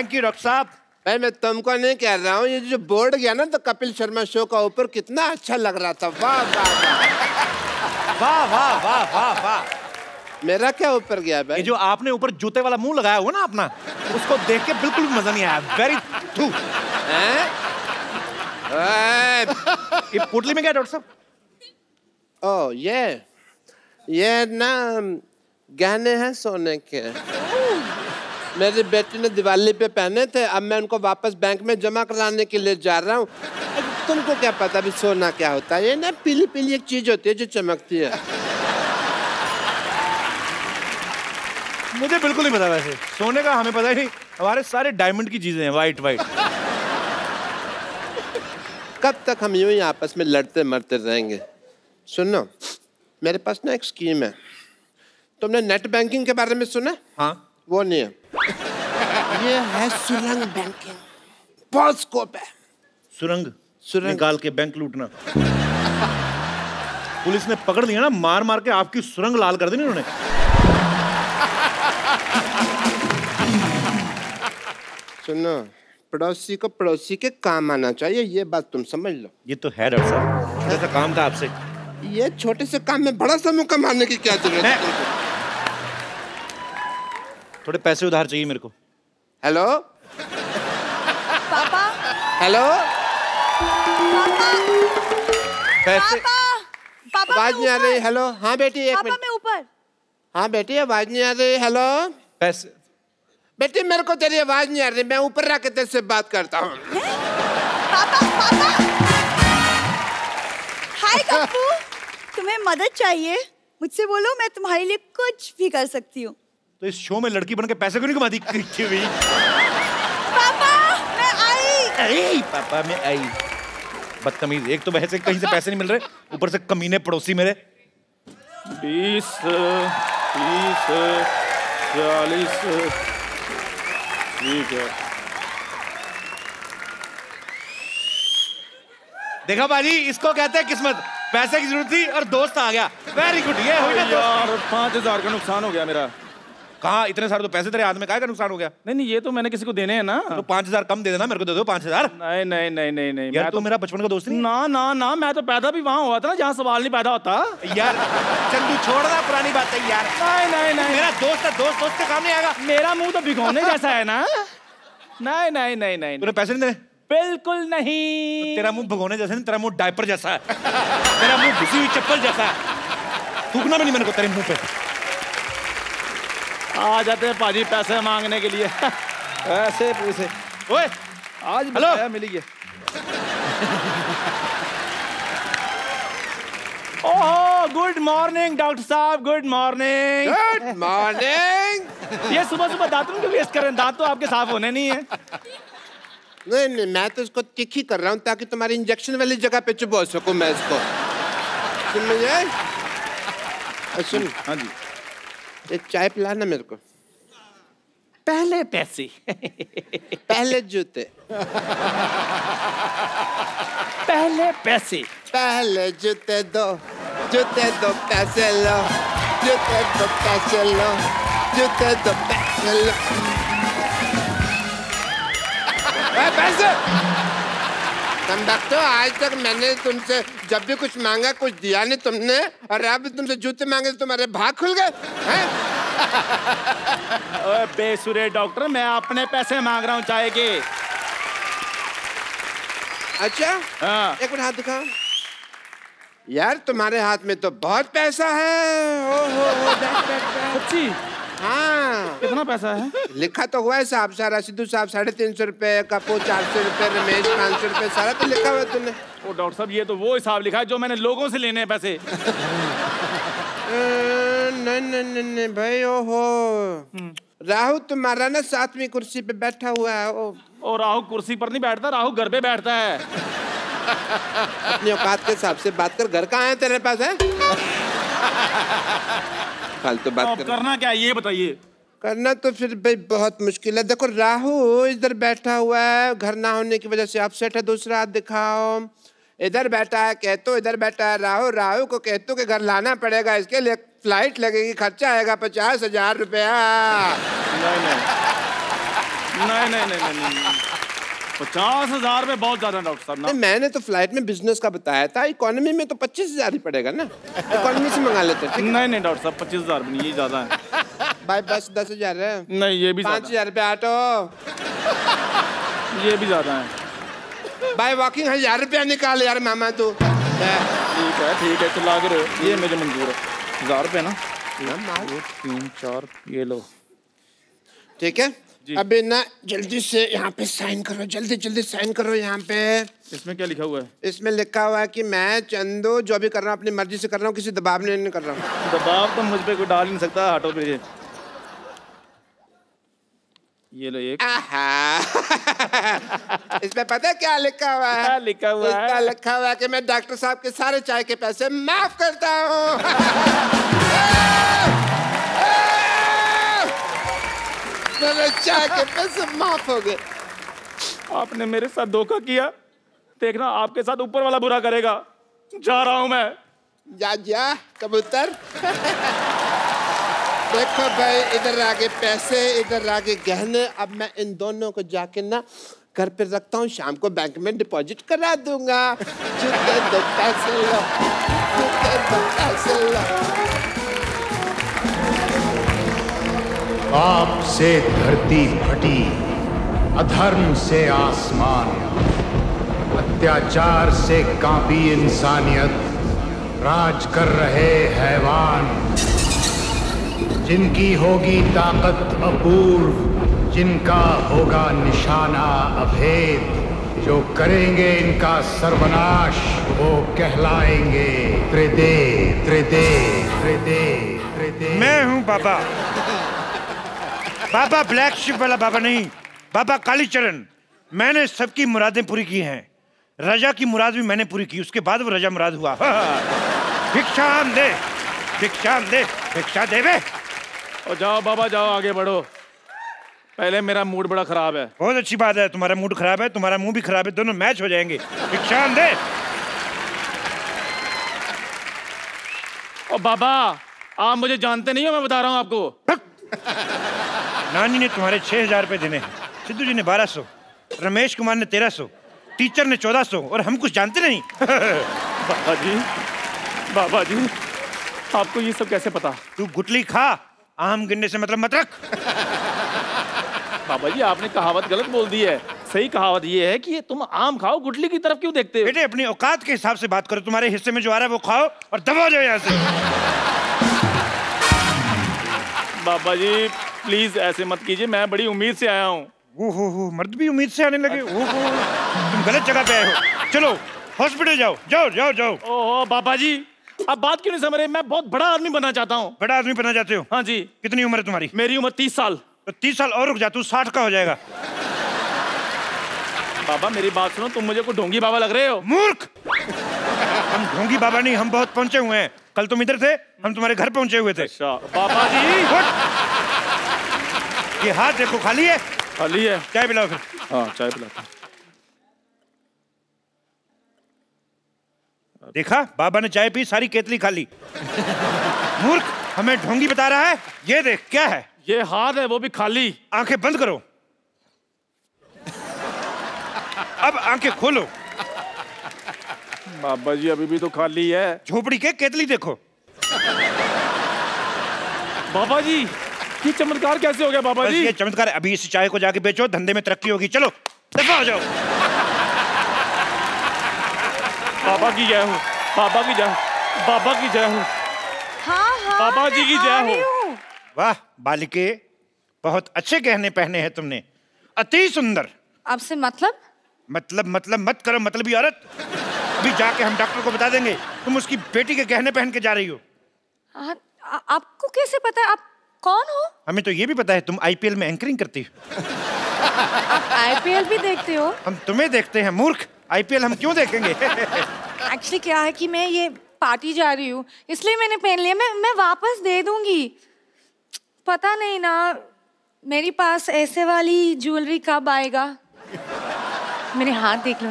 Thank you doctor साहब भाई मैं तुमको नहीं कह रहा हूँ ये जो बोर्ड गया ना तो कपिल शर्मा शो का ऊपर कितना अच्छा लग रहा था। वाह वाह वाह। वाह वाह वाह वाह मेरा क्या ऊपर गया भाई? ये जो आपने ऊपर जूते वाला मुँह लगाया हुआ ना अपना उसको देख के बिल्कुल भी मज़ा नहीं आया। वेरी टू ये पुटली में क्या डॉक्टर साहब ओ ये ये ना गहने हैं सोने के। मेरी बेटी ने दिवाली पे पहने थे अब मैं उनको वापस बैंक में जमा कराने के लिए जा रहा हूँ। तुमको क्या पता अभी सोना क्या होता है? ये ना पीली पीली एक चीज़ होती है जो चमकती है। मुझे बिल्कुल नहीं पता वैसे। सोने का हमें पता ही नहीं। हमारे सारे डायमंड की चीज़ें हैं वाइट वाइट कब तक हम यूँ ही आपस में लड़ते मरते रहेंगे? सुनो मेरे पास ना एक स्कीम है। तुमने नेट बैंकिंग के बारे में सुना हाँ। वो नहीं है। ये है सुरंग बैंकिंग बहुत स्कोप है सुरंग? सुरंग। निकाल के बैंक लूटना। पुलिस ने पकड़ लिया ना मार मार के आपकी सुरंग लाल कर दी ना उन्होंने। सुनो पड़ोसी को पड़ोसी के काम आना चाहिए ये बात तुम समझ लो। ये तो है डॉक्टर साहब। थोड़ा सा काम था आपसे। ये छोटे से काम में बड़ा समूह कमाने की क्या ज़रूरत है? थोड़े पैसे उधार चाहिए मेरे को। हेलो पापा हेलो पापा पैसे पापा पापा आवाज़ नहीं आ रही। हेलो हाँ बेटी एक पापा मिनट। मैं ऊपर। हाँ बेटी आवाज़ नहीं आ रही। हेलो पैसे बेटी मेरे को तेरी आवाज़ नहीं आ रही। मैं ऊपर रह के तेरे से बात करता हूँ। पापा पापा। हाय कप्पू तुम्हें मदद चाहिए। मुझसे बोलो मैं तुम्हारे लिए कुछ भी कर सकती हूँ। तो इस शो में लड़की बन के पैसे क्यों नहीं कमाती? हुई पापा मैं आई। अरे पापा में आई। बदतमीज। एक तो वैसे कहीं से पैसे नहीं मिल रहे ऊपर से कमीने पड़ोसी मेरे। बीस तीस चालीस। ठीक है। देखा भाजी इसको कहते हैं किस्मत। पैसे की ज़रूरत थी और दोस्त आ गया। वेरी गुड ये हुई ना दोस्त। यार पाँच हज़ार का नुकसान हो गया मेरा। कहा? इतने सारे तो पैसे तेरे हाथ में का नुकसान हो गया? नहीं नहीं ये तो मैंने किसी को देने हैं ना। तो पाँच हज़ार कम दे देना मेरे को दे दो पाँच हज़ार। नहीं नहीं नहीं नहीं नहीं यार तू तो मेरा बचपन का दोस्त नहीं ना ना ना मैं तो पैदा भी वहाँ हुआ था ना जहाँ सवाल नहीं पैदा होता। यार चल तू छोड़ना पुरानी बात है यार। नहीं नहीं नहीं। मेरा दोस्त है दोस्त दोस्त के काम नहीं आएगा। मेरा मुँह तो भिगोने जैसा है ना। नहीं नहीं नहीं नहीं तूने पैसे नहीं देने? बिल्कुल नहीं। तेरा मुँह भगोने जैसा नहीं तेरा मुँह डायपर जैसा है। तेरा मुँह घुसी हुई चप्पल जैसा है। थूकना भी नहीं मेरे को तेरे मुँह पे। आ जाते हैं पाजी पैसे मांगने के लिए। ऐसे पूछे ओए आज हेलो। मिली है ओह गुड मॉर्निंग डॉक्टर साहब गुड मॉर्निंग गुड मॉर्निंग ये सुबह सुबह दांतों क्यों वेस्ट कर रहे हैं? दांत तो आपके साफ़ होने नहीं है। नहीं नहीं मैं तो इसको तिखी कर रहा हूँ ताकि तुम्हारी इंजेक्शन वाली जगह पे चुप हो सकूँ मैं इसको। सुन मुझे सुन। हाँ जी। चाय पिला ना मेरे को पहले पैसे पहले जूते पहले पैसे पहले जूते दो जूते दो पैसे लो जूते दो पैसे लो जूते दो पैसे लो पैसे तो आज तक मैंने तुमसे जब भी कुछ मांगा कुछ दिया नहीं तुमने। और अब तुमसे जूते मांगे तो तुम्हारे भाग खुल गए हैं? बेसुरे डॉक्टर मैं अपने पैसे मांग रहा हूँ चाय के। अच्छा? हाँ। एक मिनट हाथ दिखाओ। यार तुम्हारे हाथ में तो बहुत पैसा है। ओ हो हो बैठ बैठ सच्ची? हाँ। कितना पैसा है? लिखा तो हुआ है साहब सारा सिद्धू साहब साढ़े तीन सौ रुपए कपू चार सौ रुपए रमेश पाँच सौ रुपए सारा तो लिखा हुआ है तूने। ओ डॉक्टर साहब ये तो वो हिसाब लिखा है जो मैंने लोगों से लेने हैं पैसे। नहीं नहीं नहीं नहीं भाई ओहो। राहु तुम्हारा ना सातवीं कुर्सी पे बैठा हुआ है ओ। और राहु कुर्सी पर नहीं बैठता राहु घर पे बैठता है। अपनी औकात के हिसाब से बात कर घर कहाँ है तेरे पास है? फालतू बात कर। करना क्या ये बताइए। करना तो फिर भाई बहुत मुश्किल है। देखो राहु इधर बैठा हुआ है घर ना होने की वजह से अपसेट है दूसरा हाथ दिखाओ। इधर बैठा है कहतो इधर बैठा है राहु राहु को कहतो के घर लाना पड़ेगा इसके लिए फ़्लाइट लगेगी खर्चा आएगा पचास हज़ार रुपया। नहीं। नहीं नहीं नहीं नहीं नहीं, नहीं, नहीं। पचास हज़ार में बहुत ज़्यादा डॉक्टर साहब ना? मैंने तो फ़्लाइट में बिज़नेस का बताया था इकोनॉमी में तो पच्चीस हज़ार ही पड़ेगा ना। इकोनॉमी से मंगा लेते हैं, नहीं नहीं डॉक्टर साहब पच्चीस हज़ार नहीं ये ज़्यादा है। भाई बस दस हज़ार है। नहीं ये भी पाँच हज़ार रुपये ऑटो। ये भी ज़्यादा है। भाई वॉकिंग हज़ार रुपया निकाल यार मामा तू। ठीक है ठीक है चला के ये मुझे मंजूर है। हज़ार रुपये ना? तीन चार ये लो। ठीक है? अबे ना जल्दी से यहाँ पे साइन करो जल्दी जल्दी साइन करो यहाँ पे। इसमें क्या लिखा हुआ है? इसमें लिखा हुआ है कि मैं चंदो जो भी कर रहा हूँ अपनी मर्ज़ी से कर रहा हूँ किसी दबाव में नहीं कर रहा हूँ। दबाव तो मुझ पे कोई डाल नहीं सकता हटो पे ये। लो एक। इसमें पता है क्या लिखा हुआ है? क्या लिखा हुआ है? लिखा हुआ है कि मैं डॉक्टर साहब के सारे चाय के पैसे माफ़ करता हूँ। आपने मेरे साथ धोखा किया। देखना आपके साथ ऊपर वाला बुरा करेगा। जा रहा हूँ मैं। जा जा कबूतर। देखो भाई इधर आगे पैसे इधर आगे गहने। अब मैं इन दोनों को जाके ना घर पे रखता हूँ शाम को बैंक में डिपॉजिट करा दूँगा। दो पैसे लो दो पैसे लो। पाप से धरती फटी अधर्म से आसमान। अत्याचार से कांपी इंसानियत, राज कर रहे हैवान। जिनकी होगी ताकत अपूर्व, जिनका होगा निशाना अभेद। जो करेंगे इनका सर्वनाश, वो कहलाएँगे त्रिदेव त्रिदेव त्रिदेव त्रिदेव मैं हूँ बाबा। बाबा ब्लैक शिप वाला बाबा नहीं बाबा कालीचरण। मैंने सबकी मुरादें पूरी की हैं। रजा की मुराद भी मैंने पूरी की उसके बाद वो रजा मुराद हुआ। दे भिक्षाम दे भिक्षा दे बे और जाओ बाबा जाओ आगे बढ़ो। पहले मेरा मूड बड़ा खराब है। बहुत अच्छी बात है तुम्हारा मूड खराब है तुम्हारा मुँह भी खराब है दोनों मैच हो जाएँगे। भिक्षाम दे। और बाबा आप मुझे जानते नहीं हो मैं बता रहा हूँ आपको। नानी ने तुम्हारे छह हज़ार रुपए देने हैं। सिद्धू जी ने बारह सौ रमेश कुमार ने तेरह सौ टीचर ने चौदह सौ और हम कुछ जानते नहीं। बाबा जी बाबा जी आपको ये सब कैसे पता? तू गुटली खा आम गिनने से मतलब मत रख। बाबा जी आपने कहावत गलत बोल दी है। सही कहावत ये है कि तुम आम खाओ गुटली की तरफ़ क्यों देखते हो? बेटे अपनी औकात के हिसाब से बात करो। तुम्हारे हिस्से में जो आ रहा है वो खाओ और दबा जाओ यहाँ से। बाबा जी प्लीज़ ऐसे मत कीजिए मैं बड़ी उम्मीद से आया हूँ। ओ हो हो मर्द भी उम्मीद से आने लगे। ओ हो तुम गलत जगह पे आए हो। चलो हॉस्पिटल जाओ जाओ जाओ जाओ। ओहो बाबा जी आप बात क्यों नहीं समझ रहे? मैं बहुत बड़ा आदमी बनना चाहता हूँ। बड़ा आदमी बनना चाहते हो? हाँ जी। कितनी उम्र है तुम्हारी? मेरी उम्र तीस साल। तो तीस साल और रुक जा तू साठ का हो जाएगा। बाबा मेरी बात सुनो तुम मुझे को ढोंगी बाबा लग रहे हो? मूर्ख! हम ढोंगी बाबा नहीं हम बहुत पहुँचे हुए हैं। कल तुम इधर थे हम तुम्हारे घर पहुँचे हुए थे। अच्छा बाबा जी। ये हाथ देखो खाली है खाली है चाय पिलाओ फिर हाँ चाय पिलाता देखा बाबा ने चाय पी सारी केतली खाली मूर्ख हमें ढोंगी बता रहा है ये देख क्या है? ये हाथ है वो भी खाली। आँखें बंद करो। अब आँखें खोलो। बाबा जी अभी भी तो खाली है। झोपड़ी के केतली देखो। बाबा जी ये चमत्कार कैसे हो गया बाबा जी? ये चमत्कार अभी इस चाय को जाके बेचो धंधे में तरक्की होगी। चलो दफ़ा हो जाओ। बाबा की जय हो बाबा की जय हो बाबा की जय हो। हाँ हाँ बाबा जी की जय हो। वाह बालिके बहुत अच्छे गहने पहने हैं तुमने। अति सुंदर। आपसे मतलब? मतलब मतलब मत करो मतलब ही औरत। अभी जाके हम डॉक्टर को बता देंगे तुम उसकी बेटी के गहने पहन के जा रही हो। आ, आ, आपको कैसे पता? है आप कौन हो? हमें तो ये भी पता है तुम आईपीएल में एंकरिंग करती हो। आईपीएल भी देखते हो? हम तुम्हें देखते हैं मूर्ख। आईपीएल हम क्यों देखेंगे? एक्चुअली क्या है कि मैं ये पार्टी जा रही हूँ इसलिए मैंने पहन लिया। मैं मैं वापस दे दूँगी। पता नहीं ना मेरे पास ऐसे वाली ज्वेलरी कब आएगा? मेरे हाथ देख लो।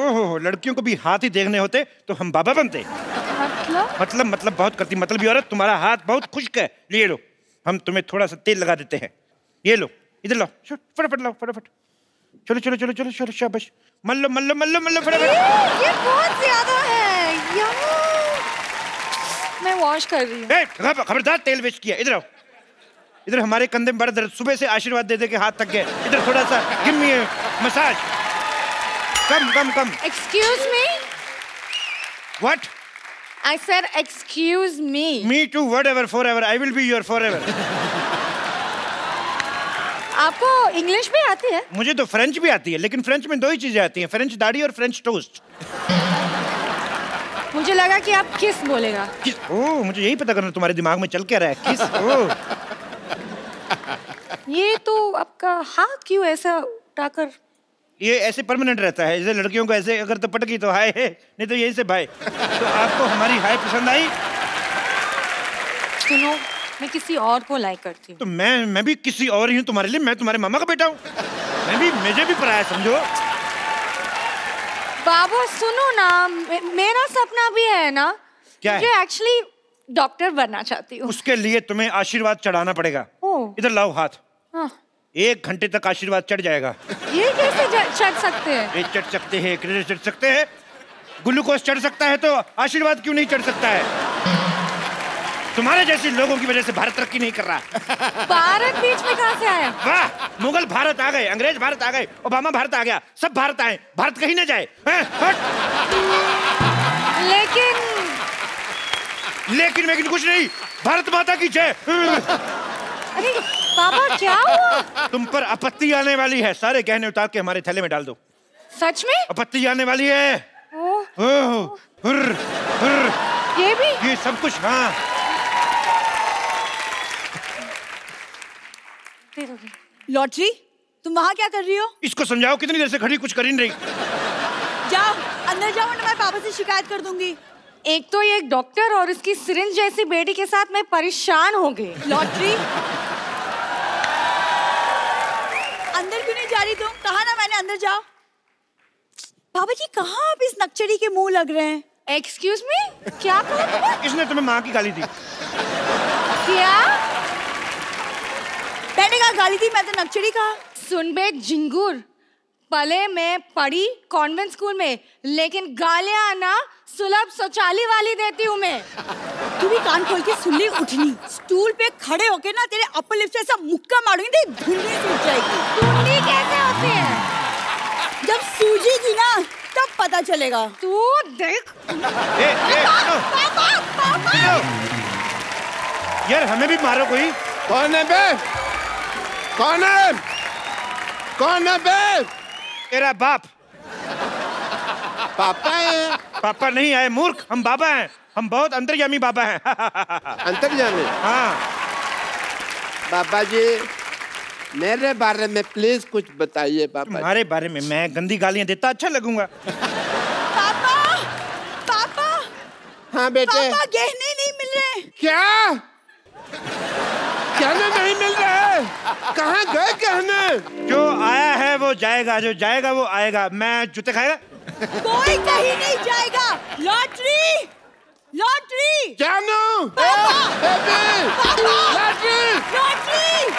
ओहो लड़कियों को भी हाथ ही देखने होते तो हम बाबा बनते। मतलब? मतलब मतलब बहुत करती मतलब भी औरत तुम्हारा हाथ बहुत खुश्क है। लिए लो। हम तुम्हें थोड़ा सा तेल लगा देते हैं। ये लो इधर लाओ फटाफट लाओ फटाफट। चलो चलो चलो चलो चलो शाबाश। मल्लो मल्लो मल्लो मल्लो फटाफट। ये बहुत ज़्यादा है यार। मैं वॉश कर रही हूँ। खबरदार तेल वेस्ट किया। इधर आओ। इधर हमारे कंधे में बड़ा दर्द। सुबह से आशीर्वाद दे दे के हाथ थक गए। इधर थोड़ा सा give me massage come come come. Excuse me what me me to whatever forever I will be your forever आपको इंग्लिश भी आती है? मुझे तो फ्रेंच भी आती है लेकिन फ्रेंच में दो ही चीज़ें आती हैं फ्रेंच दाढ़ी और फ्रेंच टोस्ट मुझे लगा कि आप किस बोलेगा। किस? ओ मुझे यही पता करना तुम्हारे दिमाग में चल क्या रहा है? किस? ओ. ये तो आपका हाथ क्यों ऐसा उठाकर ये ऐसे परमानेंट रहता है जैसे लड़कियों को ऐसे अगर तो पटकी तो हाय है नहीं तो यही से भाई तो आपको हमारी हाय पसंद आई? सुनो मैं किसी और को लाइक करती हूँ। तो मैं मैं भी किसी और ही हूँ तुम्हारे लिए मैं तुम्हारे मामा का बेटा हूँ। मैं भी मुझे भी पराया समझो। बाबू सुनो ना मे- मेरा सपना भी है ना क्या मुझे एक्चुअली डॉक्टर बनना चाहती हूँ। उसके लिए तुम्हें आशीर्वाद चढ़ाना पड़ेगा। इधर लाओ हाथ। हाँ, एक घंटे तक आशीर्वाद चढ़ जाएगा। ये कैसे चढ़ सकते हैं? ये चढ़ सकते हैं कितने चढ़ सकते हैं? ग्लूकोज चढ़ सकता है तो आशीर्वाद क्यों नहीं चढ़ सकता है? तुम्हारे जैसे लोगों की वजह से भारत तरक्की नहीं कर रहा। भारत बीच में कहाँ से आया? वाह मुगल भारत आ गए अंग्रेज़ भारत आ गए ओबामा भारत आ गया सब भारत आए भारत कहीं ना जाए हैं? लेकिन लेकिन लेकिन कुछ नहीं भारत माता की जय। अरे पापा क्या हुआ? तुम पर आपत्ति आने वाली है। सारे गहने उतार के हमारे थैले में डाल दो। सच में? आपत्ति आने वाली है। ओह ओह, हुर्र, हुर्र, ये भी? ये सब कुछ हाँ। लॉटरी तुम वहाँ क्या कर रही हो? इसको समझाओ कितनी देर से खड़ी कुछ कर ही नहीं जाओ अंदर जाओ वरना मैं पापा से शिकायत कर दूँगी। एक तो ये एक डॉक्टर और उसकी सिरिंज जैसी बेटी के साथ मैं परेशान हो गई। लॉटरी अंदर क्यों नहीं जा रही तुम? कहा ना मैंने अंदर जाओ। बाबा जी कहाँ आप इस नक्चरी के मुँह लग रहे हैं? एक्सक्यूज मी क्या कहा किसने तुम्हें माँ की गाली दी। क्या? मैंने कहा गाली थी मैं तो नक्चरी कहा। सुन बे जिंगूर। पले मैं पढ़ी कॉन्वेंट स्कूल में लेकिन गालियाँ ना सुलभ शौचालय वाली देती हूँ मैं। तू भी कान खोल के सुन ली उठनी स्टूल पे खड़े होके ना तेरे अपर लिप से ऐसा मुक्का मारूँगी तेरी धुंडी टूट जाएगी। टुंडी कैसे होती है? जब सूझेगी ना तब पता चलेगा। तू देख। ए, ए, सुनो, पापा पापा। यार हमें भी मारो कोई। कौन है बे? कौन है? कौन है बे? तेरा बाप। पापा है। पापा नहीं आए मूर्ख। हम बाबा हैं। हम बहुत अंतर्यामी बाबा हैं। अंतर्जामी हाँ। बाबा जी मेरे बारे में प्लीज़ कुछ बताइए बाबा। तुम्हारे बारे में मैं गंदी गालियाँ देता अच्छा लगूँगा। पापा पापा। हाँ बेटे। पापा गहने नहीं मिल रहे। क्या? कहने नहीं मिल रहे? कहाँ गए कहने जो आया है वो जाएगा जो जाएगा वो आएगा। मैं जूते खाएगा? कोई कहीं नहीं जाएगा। लॉटरी! लॉटरी! जानू! Baby lottery! लॉटरी!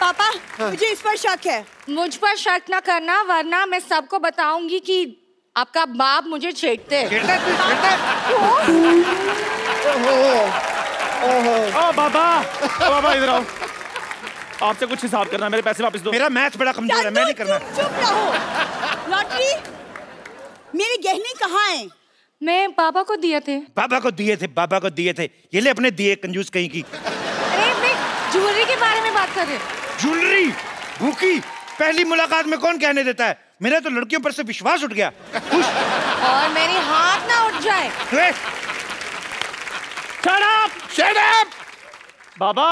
पापा मुझे इस पर शक है। मुझ पर शक न करना वरना मैं सबको बताऊँगी कि आपका बाप मुझे छेड़ते। हैं। छेड़ता है, छेड़ता है? ओ बाबा। ओ बाबा इधर आओ। आपसे कुछ हिसाब करना मेरे पैसे वापस दो। मेरा मैथ बड़ा कमज़ोर है मैं नहीं करना। चुप रहो। लॉटरी मेरे गहने कहाँ हैं? मैं पापा को दिए थे। बाबा को दिए थे बाबा को दिए थे। ये ले अपने दिए कंजूस कहीं की। अरे मैं ज्वेलरी के बारे में बात कर रही हूँ। ज्वेलरी? भूखी? पहली मुलाकात में कौन कहने देता है? मेरा तो लड़कियों पर से विश्वास उठ गया। और मेरे हाथ ना उठ जाए। Shut up! Shut up! बाबा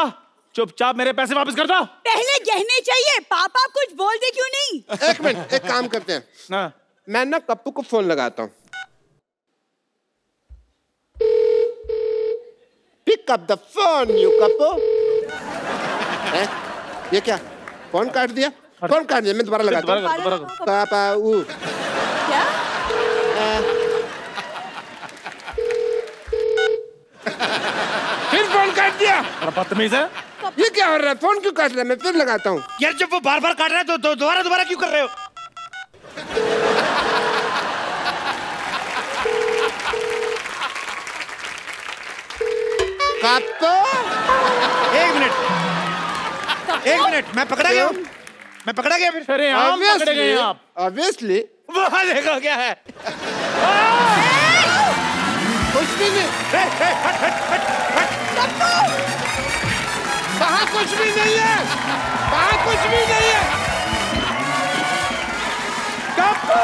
चुपचाप मेरे पैसे वापस कर दो। पहले गहने चाहिए पापा कुछ बोल दे क्यों नहीं? एक मिनट एक काम करते हैं। ना मैं ना कप्पू को फ़ोन लगाता हूँ। Pick up the phone you Kappu. हैं? ये क्या? फ़ोन काट दिया? फ़ोन काट दिया मैं दोबारा लगाता हूँ। पापा दिया। बदतमीज है। ये क्या हो रहा है? फ़ोन क्यों काट रहा है? मैं फिर लगाता हूँ। यार जब वो बार बार काट रहा है तो दो- दोबारा दोबारा क्यों कर रहे हो? काट तो एक मिनट। एक मिनट। मैं पकड़ा गया हूँ। मैं पकड़ा गया फिर। अरे आम पकड़े गए आप। ऑब्वियसली वहाँ देखो क्या है। कुछ भी नहीं। हट। वहाँ कुछ भी नहीं है वहाँ कुछ भी नहीं है कप्पू